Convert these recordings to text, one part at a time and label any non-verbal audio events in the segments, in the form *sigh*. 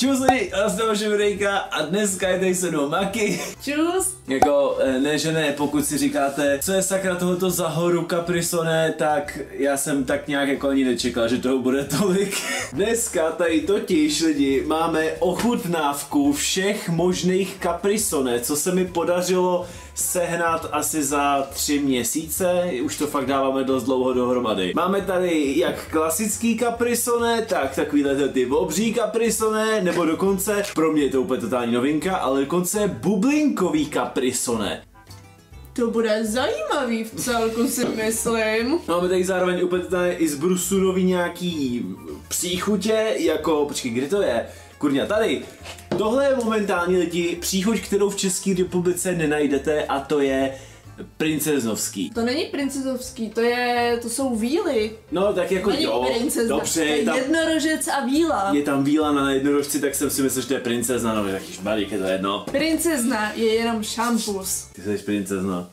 Čus lidi, a z vaše videjka a dneska je tady se mnou Maki. Čus. Jako, eh, ne že ne, pokud si říkáte, co je sakra tohoto za horu Caprisone, tak já jsem tak nějak jako ani nečekal, že toho bude tolik. *laughs* Dneska tady totiž lidi máme ochutnávku všech možných Caprisone, co se mi podařilo sehnat asi za tři měsíce, už to fakt dáváme dost dlouho dohromady. Máme tady jak klasický Caprisone, tak takovýhle ty obří Caprisone, nebo dokonce, pro mě je to úplně totální novinka, ale dokonce bublinkový Caprisone. To bude zajímavý v celku si myslím. Máme tady zároveň úplně tady i z Brusunový nějaký příchutě, jako, počkej, kde to je? Kurňa, tady. Tohle je momentálně lidi příchuť, kterou v České republice nenajdete a to je princeznovský. To není princezovský, to je, to jsou víly. No tak jako Není jo, princezna, dobře, je tam, jednorožec a víla. je tam víla na jednorožci, tak jsem si myslel, že to je princezna, no taky šbalík, je to jedno. Princezna je jenom šampus. Ty jsi princezna.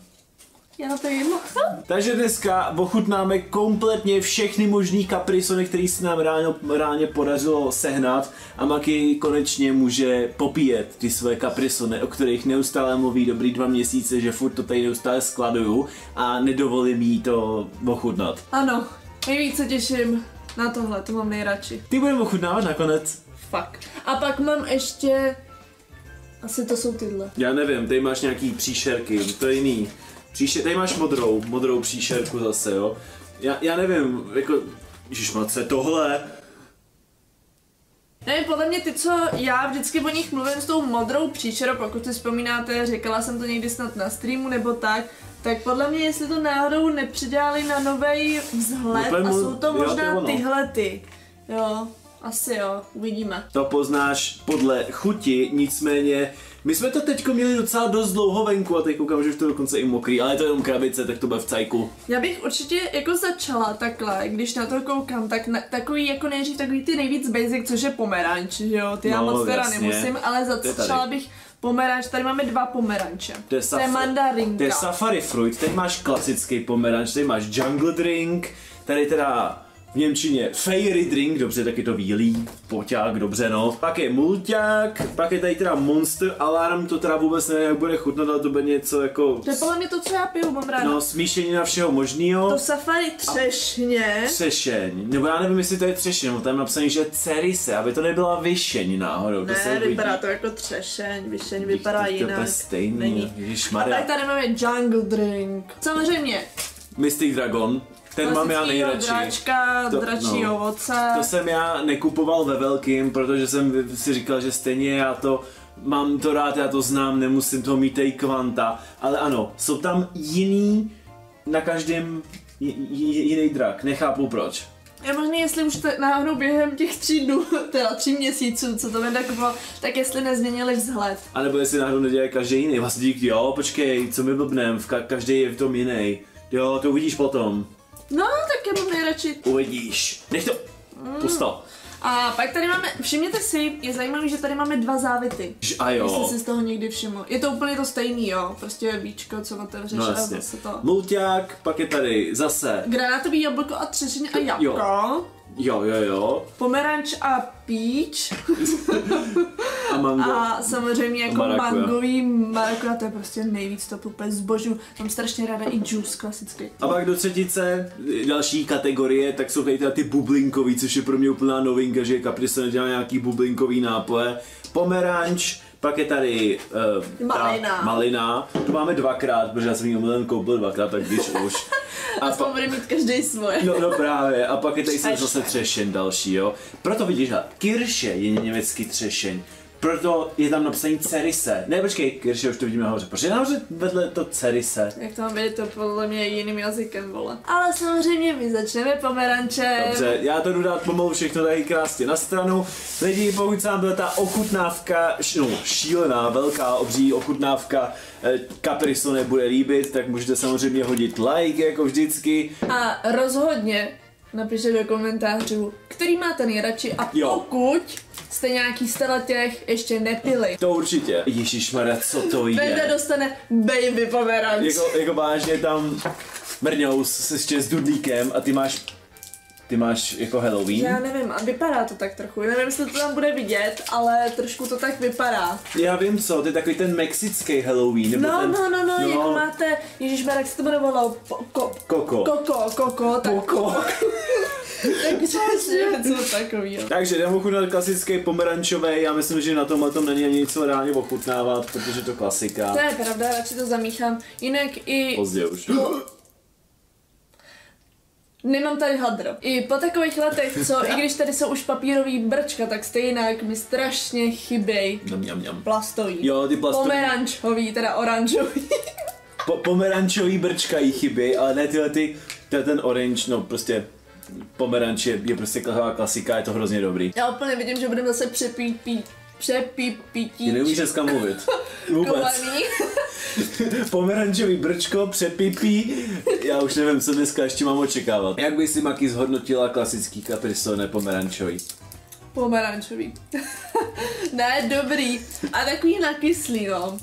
Já to je jedno. Takže dneska ochutnáme kompletně všechny možný kaprisony, který se nám ráno, ráně podařilo sehnat a Maki konečně může popíjet ty své kaprisony, o kterých neustále mluví dobrý dva měsíce, že furt to tady neustále skladuju a nedovolím jí to ochutnat. Ano, nejvíce těším na tohle, to mám nejradši. Ty budeme ochutnávat nakonec. Fakt. A pak mám ještě... Asi to jsou tyhle. Já nevím, tady máš nějaký příšerky, to je jiný. Příšer, tady máš modrou, modrou příšerku zase, jo. Já, já nevím, jako, ježišmatce, tohle, Ne, podle mě ty, co já vždycky o nich mluvím s tou modrou příšerou, pokud si vzpomínáte, říkala jsem to někdy snad na streamu nebo tak, tak podle mě, jestli to náhodou nepřidáli na nový vzhled Úplně a jsou to jo, to možná tyhle ty. Jo, asi jo, uvidíme. To poznáš podle chuti, nicméně my jsme to teďko měli docela dost dlouho venku a teď koukám, že už to je dokonce i mokrý, ale je to jenom krabice, tak to bude v cajku. Já bych určitě jako začala takhle, když na to koukám, tak na, takový jako nejdřív takový ty nejvíc basic, což je pomeranč, že jo, ty já No, moc teda nemusím, ale začala bych pomeranč, tady máme dva pomeranče. To je, to je saf- mandarinka. To je safari fruit, teď máš klasický pomeranč, tady máš jungle drink, tady teda v Němčině fairy drink, dobře, taky to výlí, poťák, dobře no. Pak je mulťák, pak je tady teda monster alarm, to teda vůbec nevím, jak bude chutnat, ale to bude něco jako To je podle mě to, co já piju, mám ráda. no, smíšení na všeho možného. To safari třešně. Třešeň, nebo já nevím, jestli to je třešeň, nebo tam je napsaný, že cerise, aby to nebyla vyšeň náhodou, to se Ne, vypadá to jako třešeň, vyšeň Vždyť vypadá to- to jinak. je stejný, Není. A ježišmarja. tak tady máme jungle drink. Samozřejmě. Mystic Dragon, ten mám já nejradši. Dráčka, To- dračí no. ovoce. To jsem já nekupoval ve velkým, protože jsem si říkal, že stejně já to mám to rád, já to znám, nemusím toho mít tej kvanta. Ale ano, jsou tam jiný, na každém jiný drak, nechápu proč. Je možný, jestli už te, náhodou během těch tří dnů, *laughs* teda tří měsíců, co to Venda kupoval, tak jestli nezměnili vzhled. A nebo jestli náhodou nedělají každý jiný. Vlastně dík, jo, počkej, co mi blbnem, v ka- každý je v tom jiný. Jo, to uvidíš potom. No, tak já mám nejradši. Uvidíš. Nech to. Pusto. A pak tady máme, všimněte si, je zajímavé, že tady máme dva závity. Ž- A Jestli jo. jsi z toho někdy všiml. Je to úplně to stejný, jo. Prostě víčko, co otevřeš No a jasně. zase to. Mulťák, pak je tady zase. Granátový jablko a třešeň a jabko. Jo. Jo, jo, jo. Pomeranč a peach. A mango. A samozřejmě jako Marakuja. mangový marakuja, to je prostě nejvíc to úplně zbožu. Mám strašně ráda i juice klasický. A pak do třetice, další kategorie, tak jsou tady ty bublinkový, což je pro mě úplná novinka, že Capri se nedělá nějaký bublinkový nápoje. Pomeranč, pak je tady uh, Malina. malina. To máme dvakrát, protože já jsem ji omylem koupil dvakrát, tak když už. *laughs* A pa, bude mít každý svoje. no, no právě, a pak je tady zase třešeň další, jo. Proto vidíš, Kirsche je německý třešeň. Proto je tam napsaný Cerise. Ne, počkej, Kirsche už to vidíme nahoře. Proč je nahoře vedle to Cerise? Jak to mám vědět, to podle mě jiným jazykem, vole. Ale samozřejmě my začneme pomerančem. Dobře, já to jdu dát pomalu všechno tady krásně na stranu. Lidi, pokud se vám byla ta ochutnávka, no, šílená, velká, obří ochutnávka eh, Caprisone bude líbit, tak můžete samozřejmě hodit like, jako vždycky. A rozhodně napište do komentářů, který máte nejradši a Jo. pokud jste nějaký z těch ještě nepili. To určitě. Ježišmarja, co to je? dostane baby pomeranč. Jako, jako vážně tam mrňous s ještě s dudlíkem a ty máš Ty máš jako Halloween? Já nevím, a vypadá to tak trochu. Já nevím, jestli to tam bude vidět, ale trošku to tak vypadá. Já vím co, ty takový ten mexický Halloween, nebo No, ten... no, no, no, jako máte, Ježíš jak se to jmenovalo? Po, ko, Koko. koko, koko, tak, Koko. *laughs* tak *laughs* přesně něco takového. Takže jdeme ochutnat klasický pomerančový, já myslím, že na tomhle tom není ani nic co reálně ochutnávat, protože to klasika. To je pravda, radši to zamíchám. Jinak i... Pozdě už. *gasps* *gasps* *gasps* Nemám tady hadr. I po takových letech, co i když tady jsou už papírový brčka, tak stejně mi strašně chyběj Mňam, mňam, mňam. plastový. Jo, ty plastový. Pomerančový, teda oranžový. Po, pomerančový brčka jí chybí, ale ne tyhle ty, je ten orange, no prostě pomeranč je, je prostě klasika, je to hrozně dobrý. Já úplně vidím, že budeme zase přepípí, přepípítí. Ty neumíš dneska mluvit. *laughs* Vůbec. *laughs* Pomerančový brčko, přepipí, já už nevím, co dneska ještě mám očekávat. Jak by si Maki zhodnotila klasický caprisone pomerančový? Pomerančový. *laughs* ne, dobrý. A takový nakyslý, no.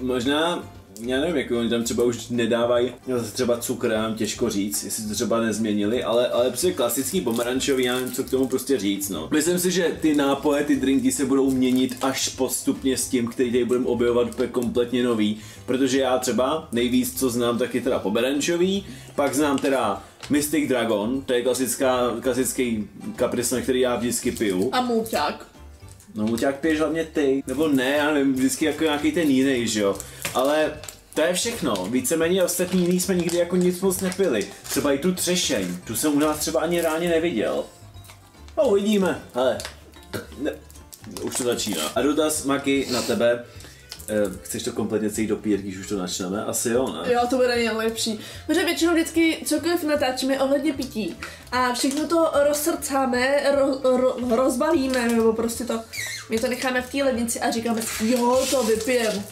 Možná, já nevím, jako oni tam třeba už nedávají třeba cukr, já těžko říct, jestli to třeba nezměnili, ale, ale prostě klasický pomerančový, já nevím, co k tomu prostě říct, no. Myslím si, že ty nápoje, ty drinky se budou měnit až postupně s tím, který tady budeme objevovat úplně kompletně nový, protože já třeba nejvíc, co znám, tak je teda pomerančový, pak znám teda Mystic Dragon, to je klasická, klasický kaprisne, který já vždycky piju. A můťák. No muťák piješ hlavně ty, nebo ne, já nevím, vždycky jako nějaký ten jiný, že jo. Ale to je všechno, víceméně ostatní jiný jsme nikdy jako nic moc nepili. Třeba i tu třešeň, tu jsem u nás třeba ani ráně neviděl. No uvidíme, hele. Ne, už to začíná. A dotaz Maki na tebe. Eh, Chceš to kompletně celý dopít, když už to načneme? Asi jo, ne? Jo, to bude nejlepší. Protože většinou vždycky cokoliv natáčíme ohledně pití a všechno to rozsrcáme, ro, ro, rozbalíme, nebo prostě to, my to necháme v té lednici a říkáme, jo, to vypijem.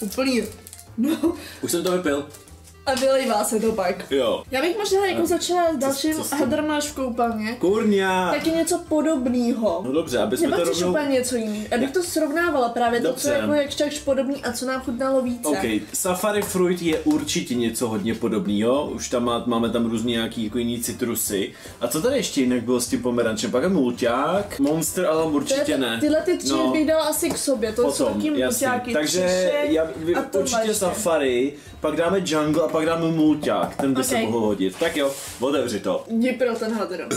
Úplný. No, *laughs* Už jsem to vypil. A vylejvá se to pak. Jo. Já bych možná jako začala s dalším co hadrmáš v koupelně. Kurňa. Taky něco podobného. No dobře, aby jsme Nebo to rovnou... úplně něco jiného? Já bych to srovnávala právě to, co Dobře. je jako jak čakž podobný a co nám chutnalo více. OK, Safari Fruit je určitě něco hodně podobného, už tam má, máme tam různý nějaký jako jiný citrusy. A co tady ještě jinak bylo s tím pomerančem? Pak je mulťák, Monster, ale určitě ne. Tyhle ty tři No. bych dala asi k sobě, to jsou Potom, taky jasně. mulťáky, Takže já, vy, určitě. Safari, pak dáme Jungle a pak dáme mulťák, ten by se Ok. mohl hodit. Tak jo, otevři to. Jdi pro ten hadr.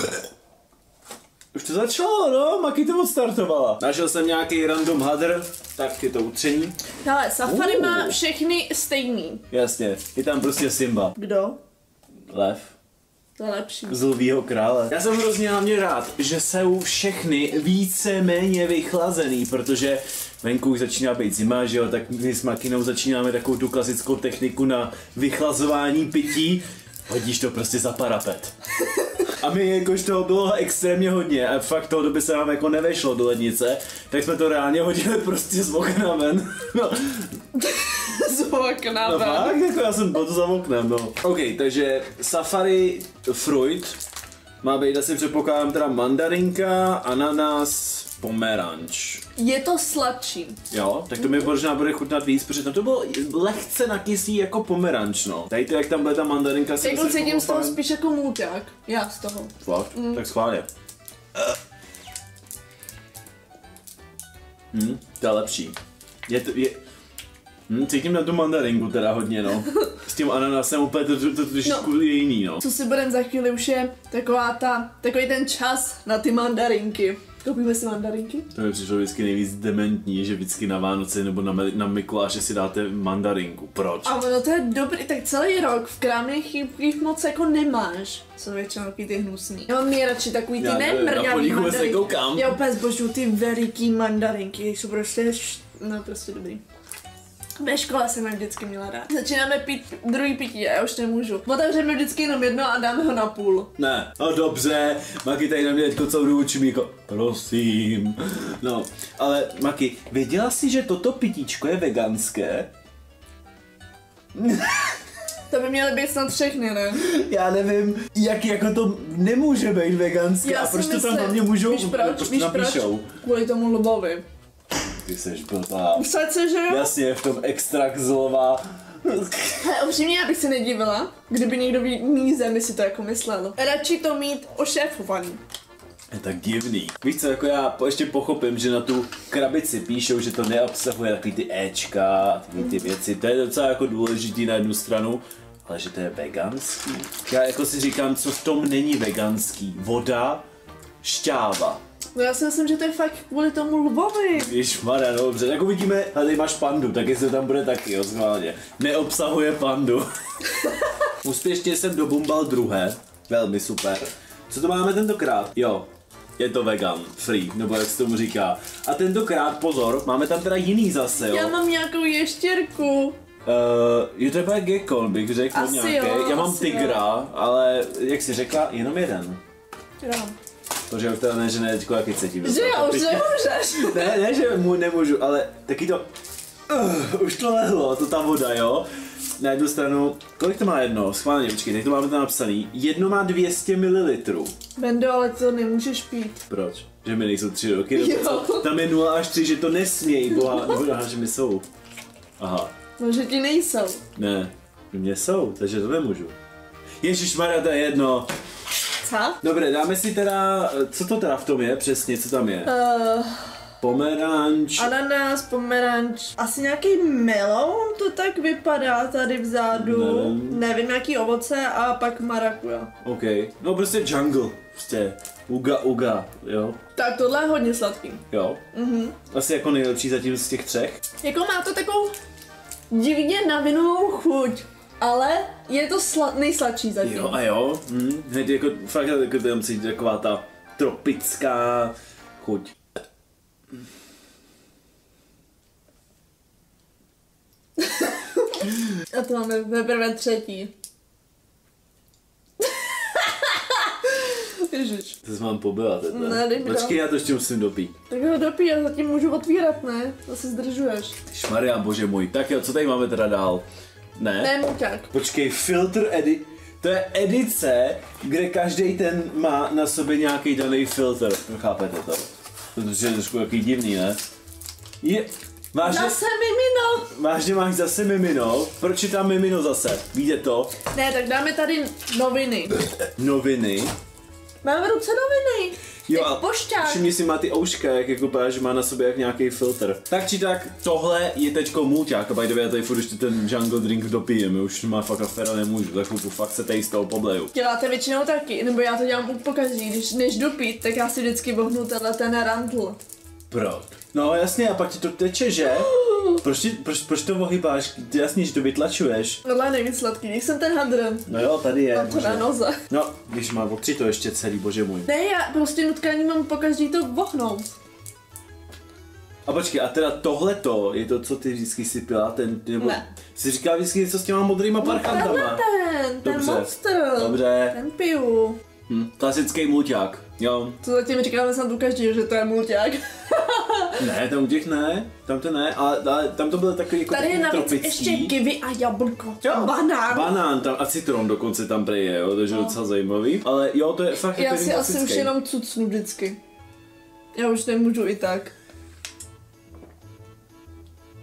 Už to začalo, no, Maki to odstartovala. Našel jsem nějaký random hadr, tak je to utření. Hele, Safari Uh. má všechny stejný. Jasně, je tam prostě Simba. Kdo? Lev. To je lepší. Zlýho krále. Já jsem hrozně hlavně rád, že jsou všechny více-méně vychlazený, protože venku už začíná být zima, že jo, tak my s Makinou začínáme takovou tu klasickou techniku na vychlazování pití. Hodíš to prostě za parapet. A my jakož toho bylo extrémně hodně a fakt toho doby se nám jako nevešlo do lednice, tak jsme to reálně hodili prostě z okna ven. No, *laughs* Z okna no ven. fakt, jako já jsem byl to za oknem, no. OK, takže Safari Fruit má být asi předpokládám teda mandarinka, ananas, pomeranč. Je to sladší. Jo, tak to mi možná bude chutnat víc, protože tam to bylo lehce nakyslý jako pomeranč, no. Tady to, jak tam byla ta mandarinka, si Jako cítím z toho fajn. spíš jako můťák. Já z toho. Fakt? Tak schválně. Hm, to je lepší. Je to, je... Hm, cítím na tu mandarinku teda hodně, no. *laughs* S tím ananasem úplně to, to, to trošku No. je jiný, no. Co si budem za chvíli už je taková ta, takový ten čas na ty mandarinky. Koupíme si mandarinky? To mi přišlo vždycky nejvíc dementní, že vždycky na Vánoce nebo na, na Mikuláše si dáte mandarinku. Proč? A ono to je dobrý, tak celý rok v krámě jich moc jako nemáš. Jsou většinou takový ty hnusný. Já mám nejradši takový ty nemrňavý mandarinky. Já úplně zbožňuju ty veliký mandarinky, jsou prostě, š- no prostě dobrý. Ve škole jsem je vždycky měla rád. Začínáme pít druhý pití a já už nemůžu. Otevřeme vždycky jenom jedno a dáme ho na půl. Ne, no dobře, Maki tady na mě teďko celou dobu jako, prosím. No, ale Maki, věděla jsi, že toto pitíčko je veganské? *laughs* To by měly být snad všechny, ne? Já nevím, jak jako to nemůže být veganské a si proč to tam myslím- hlavně můžou, víš proč, proč víš proč? napíšou? Kvůli tomu Lvovi. Ty seš blbá. Přece, že jo? Jasně, v tom extrakt zlova Ale upřímně já bych se nedivila, kdyby někdo v jiný zemi si to jako myslel. Radši to mít ošéfovaný. Je tak divný. Víš co, jako já po- ještě pochopím, že na tu krabici píšou, že to neobsahuje takový ty Ečka, takový ty věci. To je docela jako důležitý na jednu stranu, ale že to je veganský. Já jako si říkám, co v tom není veganský. Voda, šťáva. No já si myslím, že to je fakt kvůli tomu Lvovi. Víš, Mara, no dobře, tak uvidíme, tady máš pandu, tak jestli tam bude taky, jo, schválně. Neobsahuje pandu. *laughs* Úspěšně jsem dobumbal druhé, velmi super. Co to máme tentokrát? Jo, je to vegan, free, nebo jak se tomu říká. A tentokrát, pozor, máme tam teda jiný zase, jo. Já mám nějakou ještěrku. Uh, je to je gekon, bych řekl, Asi nějaký. jo, Já mám tygra, ale jak jsi řekla, jenom jeden. Jo. Protože už teda ne, že ne, teďko jaký cítím. Že jo, už nemůžeš. *laughs* Ne, ne, že mu nemůžu, ale taky to... Uh, už to lehlo, to ta voda, jo? Na jednu stranu, kolik to má jedno? Schválně, počkej, teď to máme tam napsaný. Jedno má 200 ml. Bendo, ale to nemůžeš pít. Proč? Že mi nejsou tři roky, nebo? Tam je 0 až 3, že to nesmějí, boha, *laughs* nebo aha, že mi jsou. Aha, No, že ti nejsou. ne, mě jsou, takže to nemůžu. Ježíš to je jedno. Co? Dobré, dáme si teda, co to teda v tom je přesně, co tam je? Uh, Pomeranč. ananas, pomeranč, asi nějaký melon to tak vypadá tady vzadu. Nevím. Nevím, jaký ovoce a pak marakuja. OK. No prostě jungle. Prostě uga uga, jo. Tak tohle je hodně sladký. Jo. Mhm. Asi jako nejlepší zatím z těch třech. Jako má to takovou divně navinovou chuť, ale je to sla- nejsladší zatím. Jo a jo. Hm. Hned jako fakt jako tam cítí taková ta tropická chuť. *laughs* A to máme teprve třetí. *laughs* Ježiš. To se mám pobyla teda. Ne, dej mi Počkej, já to ještě musím dopít. Tak ho dopij a zatím můžu otvírat, ne? Zase zdržuješ. Šmaria, bože můj. Tak jo, co tady máme teda dál? Ne? Ne, muťák. Počkej, filtr edi... To je edice, kde každý ten má na sobě nějaký daný filtr. Chápete to? Protože je trošku jaký divný, ne? Je... Vážně, Zase mimino! vážně máš zase mimino? Proč je tam mimino zase? Víte to? Ne, tak dáme tady noviny. Noviny. Máme v ruce noviny. Jo, a pošťák. všimni si má ty ouška, jak jako vypadá, že má na sobě jak nějaký filtr. Tak či tak, tohle je teďko mulťák a by the way, já tady furt ještě ten jungle drink dopijem, už má fakt afera nemůžu, za chvilku fakt se tady z toho pobleju. Děláte většinou taky, nebo já to dělám pokaždý, když než dopít, tak já si vždycky vohnu tenhle ten randl. Proč? No jasně, a pak ti to teče, že? *gasps* Proč, ti, proč, proč to ohybáš? Jasně, že to vytlačuješ. Tohle je nejvíc sladký, když jsem ten hadr. No jo, tady je. Mám to na noze. No, když má otři to ještě celý, bože můj. Ne, já prostě nutkání mám pokaždý to vohnout. A počkej, a teda tohleto je to, co ty vždycky si pila, ten, nebo Ne. jsi říká vždycky něco s těma modrýma parchantama. Tenhle ten, ten Dobře. monster. Dobře. Ten piju. Hm, klasický mulťák, jo. To zatím říkáme snad u každý, že to je mulťák. *laughs* *laughs* Ne, tam u těch ne, tam to ne, ale, ale tam to bylo takový jako Tady je navíc tropický. ještě kiwi a jablko. Jo. Banán. Banán tam a citron dokonce tam prej je, jo, takže docela zajímavý. Ale jo, to je fakt já jako si asi už jenom cucnu vždycky. Já už nemůžu i tak.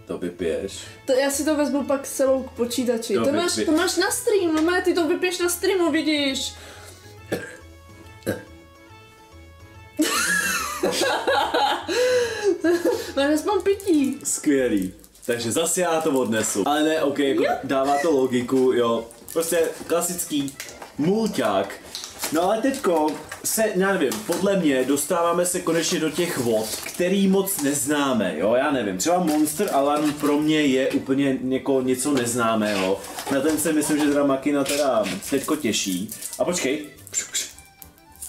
To vypiješ. To, já si to vezmu pak celou k počítači. To, vy- máš, to máš na stream, no ty to vypiješ na streamu, vidíš. Máš aspoň pití. Skvělý. Takže zase já to odnesu. Ale ne, ok, jako dává to logiku, jo. Prostě klasický mulťák. No ale teďko se, já nevím, podle mě dostáváme se konečně do těch vod, který moc neznáme, jo, já nevím. Třeba Monster Alarm pro mě je úplně něko, něco neznámého. Na ten se myslím, že teda Makina teda teďko těší. A počkej.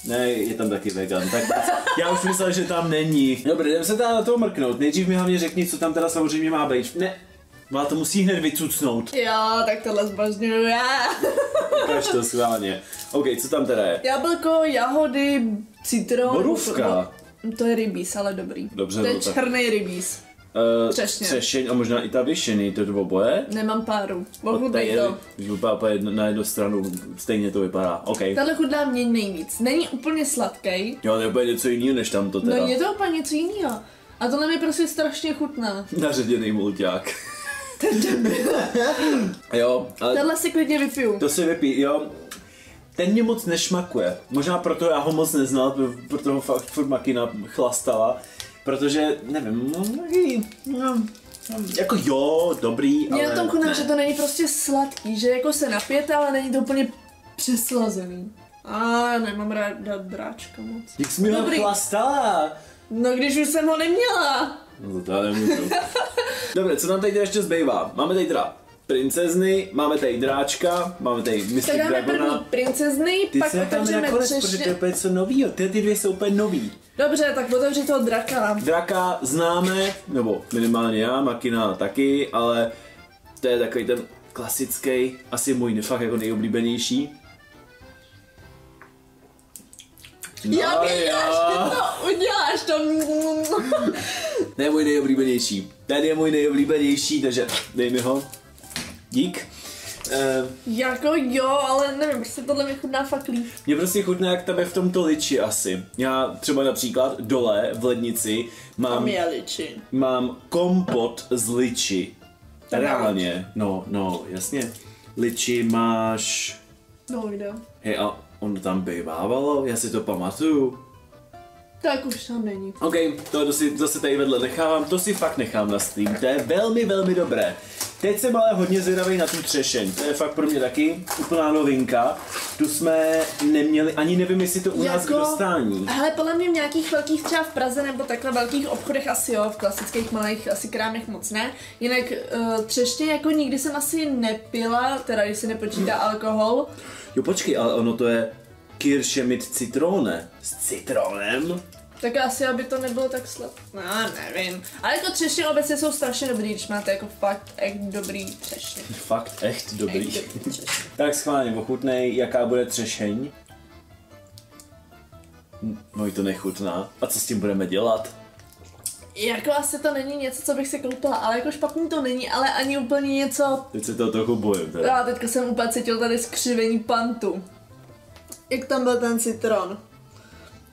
Ne, je tam taky vegan, tak já už myslel, že tam není. Dobře, jdeme se teda na to mrknout. Nejdřív mi hlavně řekni, co tam teda samozřejmě má být. Ne, má to musí hned vycucnout. Jo, tak tohle zbožňuju já. *laughs* Ukaž to schválně. OK, co tam teda je? Jablko, jahody, citron. Borůvka. To je rybíz, ale dobrý. Dobře, to je no černý rybíz. Uh, Třešně. Třešeň a možná i ta vyšený, to dvou boje. Nemám páru. Mohu je, to. když vypadá na jednu stranu, stejně to vypadá. OK. Tahle chudá mě nejvíc. Není úplně sladký. Jo, to je úplně něco jiného než tamto teda. No je to úplně něco jiného. A tohle mi prostě strašně chutná. Naředěný mulťák. *laughs* Jo, ale Tenhle si klidně vypiju. to si vypí, jo. Ten mě moc nešmakuje. Možná proto já ho moc neznal, pro- proto ho fakt furt makina chlastala. Protože, nevím, no, no, jako jo, dobrý, Mě ale... na tom chutná, ne. že to není prostě sladký, že jako se napijete, ale není to úplně přeslazený. A nemám ráda dráčka moc. Jak jsi mi ho chlastala? No když už jsem ho neměla. No to já nemůžu. *laughs* Dobře, co nám tady ještě zbývá? Máme tady teda princezny, máme tady dráčka, máme tady Tak dáme první Dragona. princezny, Ty pak se tam otevřeme nakonec, protože to je třešně. úplně co novýho. Ty, ty dvě jsou úplně nový. Dobře, tak otevři toho draka. Draka známe, nebo minimálně já, Makina taky, ale to je takový ten klasický, asi můj fakt jako nejoblíbenější. No, Já věděla, že jo. to uděláš, to... *laughs* Je můj nejoblíbenější. Ten je můj nejoblíbenější, takže dej mi ho. Dík. Eh, Jako jo, ale nevím, prostě tohle mi chutná fakt líp. Mě prostě chutná, jak tebe v tom to liči asi. Já třeba například dole v lednici mám, liči. mám kompot z liči. Reálně, no, no, jasně. Liči máš... No, kde? Hej, a ono tam bývávalo, já si to pamatuju. Tak už tam není. OK, to, si zase tady vedle nechávám, to si fakt nechám na stream, to je velmi, velmi dobré. Teď jsem ale hodně zvědavý na tu třešeň, to je fakt pro mě taky úplná novinka. Tu jsme neměli, ani nevím, jestli to u nás k dostání. Hele, podle mě v nějakých velkých třeba v Praze nebo takhle velkých obchodech asi jo, v klasických malých asi krámech moc ne. Jinak uh, třešně jako nikdy jsem asi nepila, teda když se nepočítá alkohol. Jo, počkej, ale ono to je Kirsche mit Zitrone. S citronem? Tak asi, aby to nebylo tak slab. No, nevím. Ale jako třešně obecně jsou strašně dobrý, když máte jako fakt echt dobrý třešně. *laughs* Fakt, echt dobrý. Echt dobrý *laughs* tak schválně, ochutnej, jaká bude třešeň. No i to nechutná. A co s tím budeme dělat? Jako asi to není něco, co bych si koupila, ale jako špatný to není, ale ani úplně něco... Teď se toho trochu bojím teda. Já teďka jsem úplně cítil tady skřivení pantu. Jak tam byl ten citron.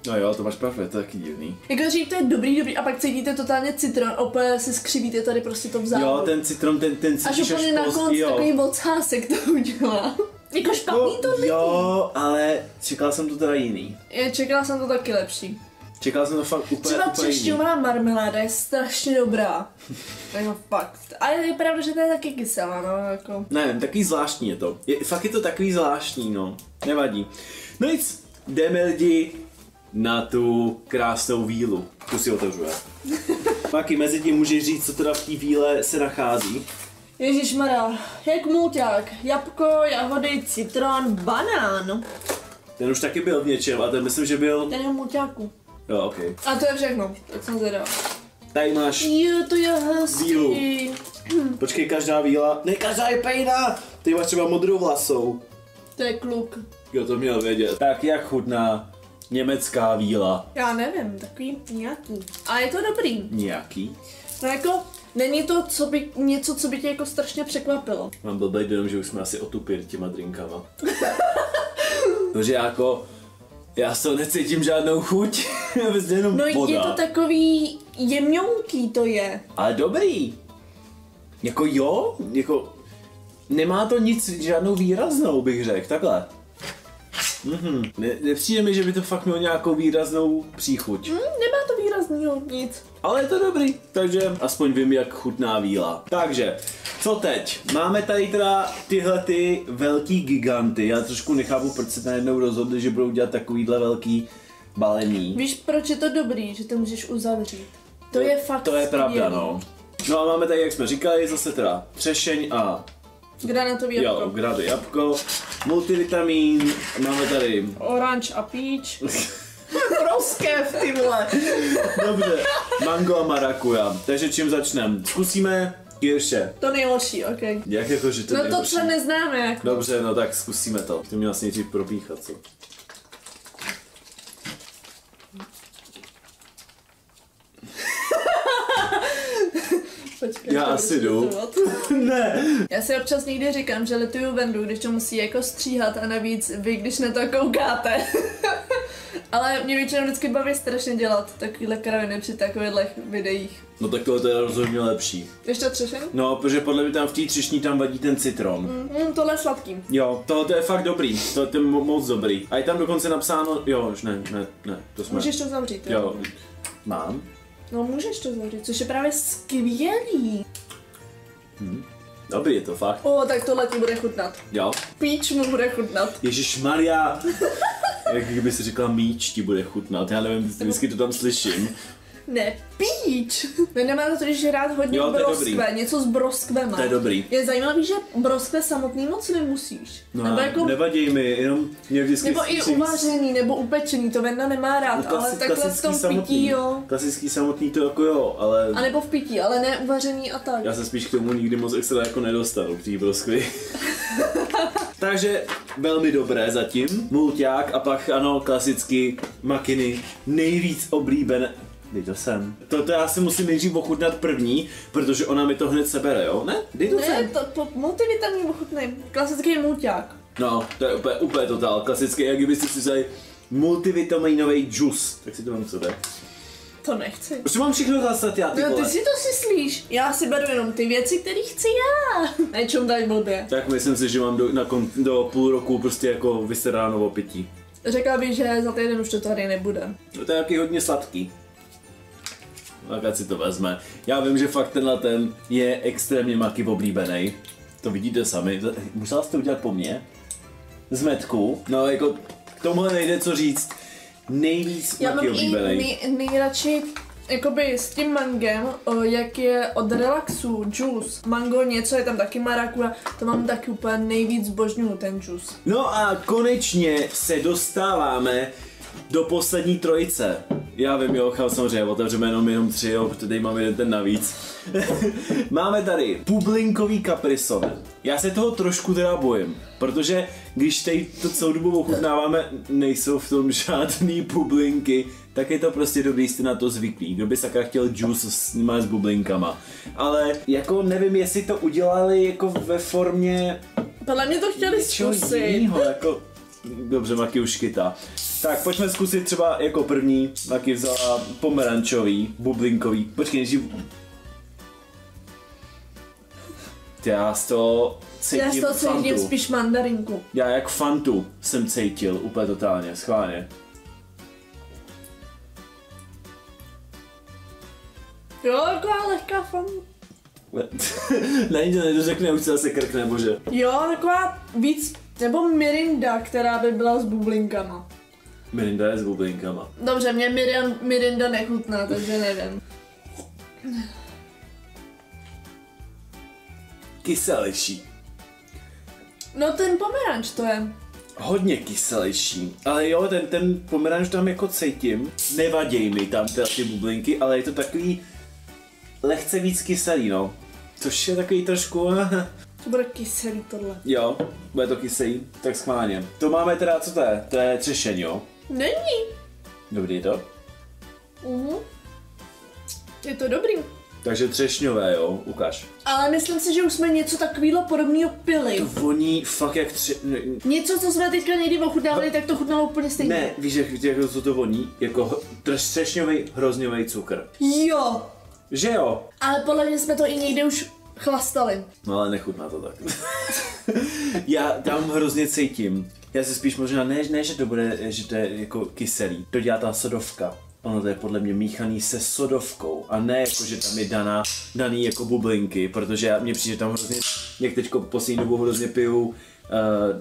No jo, to máš pravdu, to je taky divný. Jako dřív to je dobrý, dobrý a pak cítíte totálně citron, opět si skřivíte tady prostě to v zádu. Jo, ten citron, ten, ten Až cítíš úplně na konci takový ocásek to udělá. *laughs* Jako špatný to není. Jo, ale čekal jsem to teda jiný. Já čekala jsem to taky lepší. Čekal jsem to fakt úplně, Třeba úplně jiný. třešťová marmeláda je strašně dobrá. *laughs* jako fakt. Ale je pravda, že to je taky kyselá, no, jako. Nevím, takový zvláštní je to. Je, fakt je to takový zvláštní, no. Nevadí. No nic, jdeme lidi na tu krásnou vílu. Tu si otevřu já. *laughs* Maki, mezi tím můžeš říct, co teda v té víle se nachází. Ježíš jak mulťák. Jabko, jahody, citron, banán. Ten už taky byl v něčem a ten myslím, že byl... Ten je v mulťáku. Jo, ok. A to je všechno, tak jsem zvědavá. Tady máš... Jo, to je hezký. Vílu. Počkej, každá víla... Ne, každá je pejna! Ty máš třeba modrou vlasou. To je kluk. Jo, to měl vědět. Tak jak chutná německá víla? Já nevím, takový nějaký. A je to dobrý. Nějaký? No jako, není to co by, něco, co by tě jako strašně překvapilo. Mám blbej den, že už jsme asi otupili těma drinkama. *laughs* Protože jako, já z toho necítím žádnou chuť, *laughs* jenom No voda. je to takový jemňonký to je. Ale dobrý. Jako jo, jako nemá to nic, žádnou výraznou bych řekl, takhle. Mhm. Ne, nepřijde mi, že by to fakt mělo nějakou výraznou příchuť. Hm, nemá to výraznýho nic. Ale je to dobrý, takže aspoň vím, jak chutná víla. Takže, co teď? Máme tady teda tyhle ty velký giganty. Já trošku nechápu, proč se najednou rozhodli, že budou dělat takovýhle velký balení. Víš, proč je to dobrý, že to můžeš uzavřít? To je fakt To je pravda, skvělý. no. No a máme tady, jak jsme říkali, zase teda třešeň a Granatový jo, jabko. grady jabko, multivitamin, máme tady, Orange a peach. *laughs* Proskev, ty vole. dobře, mango a marakuja. Takže čím začneme? Zkusíme kirše. To nejhorší, ok. Jak jako, že to No to nejhorší? třeba neznáme, jako. Dobře, no tak zkusíme to. Ty mě vlastně nejdřív propíchat, co? Počkej, Já asi jdu. *laughs* ne! Já si občas někdy říkám, že lituju Vendu, když to musí jako stříhat a navíc vy, když na to koukáte. *laughs* Ale mě většinou vždycky baví strašně dělat takovýhle kraviny při takovýchhle videích. No tak tohle je rozhodně lepší. Ještě třešen? No, protože podle mě tam v té třešní tam vadí ten citron. Mm, tohle je sladký. Jo, tohle je fakt dobrý, to je mo- moc dobrý. A je tam dokonce napsáno, jo, už ne, ne, ne, to jsme. Můžeš to zavřít, jo? Jo, mám. No můžeš to zavřít, což je právě skvělý. Dobrý je to fakt. O, tak tohle ti bude chutnat. Jo. Peach mu bude chutnat. Ježíš Maria. Jak kdyby si řekla míč ti bude chutnat, já nevím, vždycky to tam slyším. Ne, peach. My nemáme totiž rád hodně Jo, to broskve, něco s broskvema. To je dobrý. Je zajímavý, že broskve samotný moc nemusíš. No, nebo, jako, nevadí mi, jenom mě vždycky... nebo i uvařený, nebo upečený, to Venda nemá rád, No, ale klasi- takhle v klasický tom samotný. pití, jo. Klasický samotný to jako jo, ale... A nebo v pití, ale ne uvařený a tak. Já se spíš k tomu nikdy moc extra jako nedostal, k té broskvy. Takže velmi dobré zatím. Mulťák a pak ano, klasicky makiny. Nejvíc oblíbené. Dej to sem. To, to já si musím nejdřív ochutnat první, protože ona mi to hned sebere, jo? Ne? Dej to Ne, sem. to, to multivitamin ochutný. Klasický mulťák. No, to je úplně, úplně totál. Klasicky, jak kdybyste si vzali multivitaminový džus. Tak si to mám co. To nechci. Už mám všechno zastat já, ty No, ty si to myslíš. Já si beru jenom ty věci, které chci já. *laughs* Nečum tady blbě. Tak myslím si, že mám do, na kon, do půl roku prostě jako vyseráno pití. Řekla bych, že za týden už to tady nebude. No to je taky hodně sladký. Tak ať si to vezme. Já vím, že fakt tenhle ten je extrémně maky oblíbený. To vidíte sami. Musela jste udělat po mně? Z metku. No jako k tomuhle nejde co říct. Nejvíc Já maky oblíbený. nej, nejradši jakoby s tím mangem, jak je od relaxu juice, mango něco, je tam taky marakuja, to mám taky úplně nejvíc zbožňuju ten juice. No a konečně se dostáváme do poslední trojice. Já vím, jo, chal samozřejmě, otevřeme jenom jenom tři, jo, protože tady máme jeden ten navíc. *laughs* máme tady bublinkový kaprisone. Já se toho trošku teda bojím, protože když tady to celou dobu ochutnáváme, nejsou v tom žádný bublinky, tak je to prostě dobrý, jste na to zvyklí. Kdo by sakra chtěl juice s, s bublinkama. Ale jako nevím, jestli to udělali jako ve formě Podle mě to chtěli zkusit. jinýho, jako... Dobře, Maki už chytá. Tak, pojďme zkusit třeba jako první. Maki vzala pomerančový, bublinkový. Počkej, nejdřív... Já z toho cítím Já z toho fantu. cítím spíš mandarinku. Já jak fantu jsem cítil úplně totálně, schválně. Jo, taková lehká fan. Není *laughs* to nedořekne, už se zase krkne, bože. Jo, taková víc, nebo mirinda, která by byla s bublinkama. Mirinda je s bublinkama. Dobře, mě mirin, mirinda nechutná, takže nevím. Kyselější. No ten pomeranč to je. hodně kyselější, ale jo, ten, ten pomeranč tam jako cítím, nevadí mi tam ty, ty bublinky, ale je to takový lehce víc kyselý, no. Což je takový trošku, *laughs* To bude kyselý tohle. jo, bude to kyselý, tak schválně. To máme teda, co to je? To je třešeň, jo? Není. Dobrý je to? Mhm. Je to dobrý. Takže třešňové, jo, ukáž. Ale myslím si, že už jsme něco takového podobného pili. To voní fakt jak tři... Něco, co jsme teďka někdy ochutnávali, tak to chutnalo úplně stejně. ne víš, jak, víš, jak co to voní? Jako třešňový hrozňový cukr. Jo. Že jo? Ale podle mě jsme to i někdy už chlastali. No ale nechutná to tak. *laughs* Já tam hrozně cítím. Já si spíš možná, ne, ne, že to bude, že to je jako kyselý. To dělá ta sodovka. Ono to je podle mě míchaný se sodovkou a ne jako, že tam je daná, daný jako bublinky, protože já, mně přijde tam hrozně, jak teďko poslední dobu hrozně piju uh,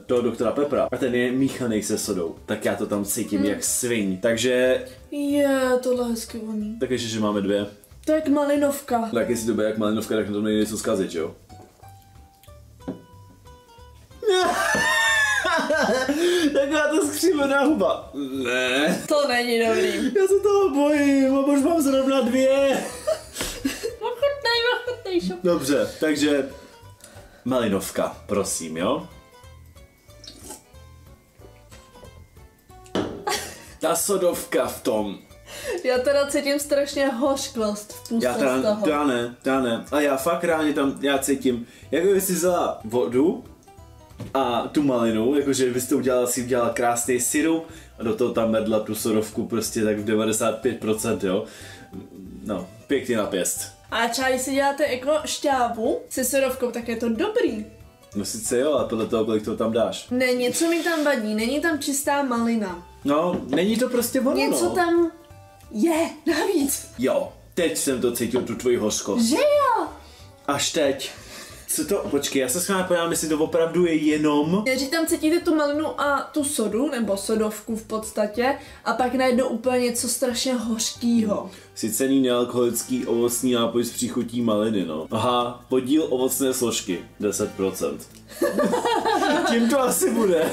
toho doktora Pepra a ten je míchaný se sodou, tak já to tam cítím jak sviň, takže Je, tohle hezky voní. tak ještě, že máme dvě. To je jak malinovka. Tak jestli to bude jak malinovka, tak na to nejde co zkazit, jo? *laughs* Taková to skřívená huba. Ne. To není dobrý. Já se toho bojím, a už mám zrovna dvě. *laughs* Ochutnej, ochutnej, šup. Dobře, takže malinovka, prosím, jo? Ta sodovka v tom. Já teda cítím strašně hořkost v Já z teda, toho. já ne, já ne. A já fakt reálně tam, já cítím, jako by si vzala vodu a tu malinu, jakože byste udělala, si udělala krásný syrup a do toho tam medla tu sodovku prostě tak v 95%, jo. No, pěkně na pěst. A třeba když si děláte jako šťávu se sodovkou, tak je to dobrý. No sice jo, ale podle toho, kolik toho tam dáš. Ne, něco mi tam vadí, není tam čistá malina. No, není to prostě ono, Něco no. tam je, navíc. Jo, teď jsem to cítil, tu tvoji hořkost. Že jo? Až teď. Co to, počkej, já se s vámi podívám, jestli to opravdu je jenom... Takže tam cítíte tu malinu a tu sodu, nebo sodovku v podstatě, a pak najednou úplně něco strašně hořkýho. Sicený nealkoholický ovocný nápoj s příchutí maliny, no. Aha, podíl ovocné složky, 10%. *laughs* Tím to asi bude.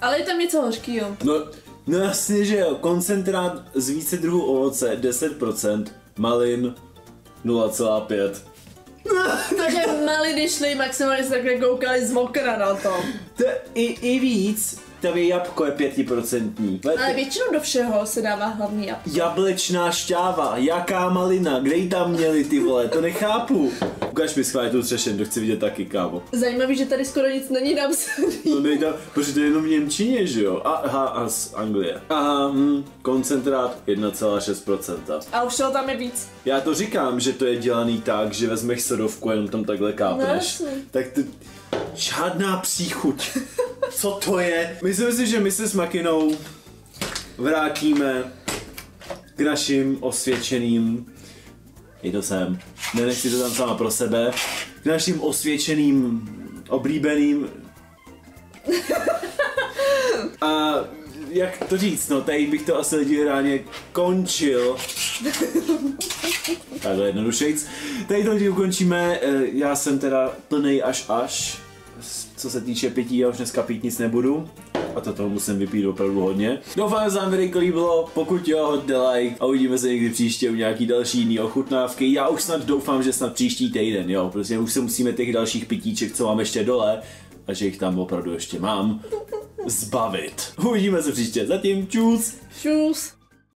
Ale je tam něco hořkýho. No, no jasně, že jo. Koncentrát z více druhů ovoce 10%, malin 0,5. *laughs* Takže maliny šly, maximálně se takhle koukali z mokra na to. To je i, i víc, tady jabko je pětiprocentní. Ale většinou do všeho se dává hlavní jabko. Jablečná šťáva, jaká malina, kde ji tam měli ty vole, to nechápu. Ukaž mi schválně tu třešen, to chci vidět taky, kámo. Zajímavý, že tady skoro nic není napsaný. No nejde, protože to je jenom v Němčině, že jo? A, aha, a z Anglie. Aha, hm, koncentrát 1,6%. A už toho tam je víc. Já to říkám, že to je dělaný tak, že vezmeš sodovku a jenom tam takhle No kápneš. jasně. tak to... Žádná příchuť. Co to je? Myslím si, že my se s Makinou vrátíme k našim osvědčeným je to sem. Nenech si to tam sama pro sebe. K našim osvědčeným, oblíbeným a jak to říct, no, tady bych to asi lidi ráně končil. Takhle jednodušejc. Tady to lidi ukončíme, eh, já jsem teda plnej až až. Co se týče pití, já už dneska pít nic nebudu. A to toho musím vypít opravdu hodně. Doufám, že se vám video líbilo, pokud jo, hoďte like a uvidíme se někdy příště u nějaký další jiný ochutnávky. Já už snad doufám, že snad příští týden, jo, protože už se musíme těch dalších pitíček, co mám ještě dole, a že jich tam opravdu ještě mám, zbavit. Uvidíme se příště, zatím čus! Šus.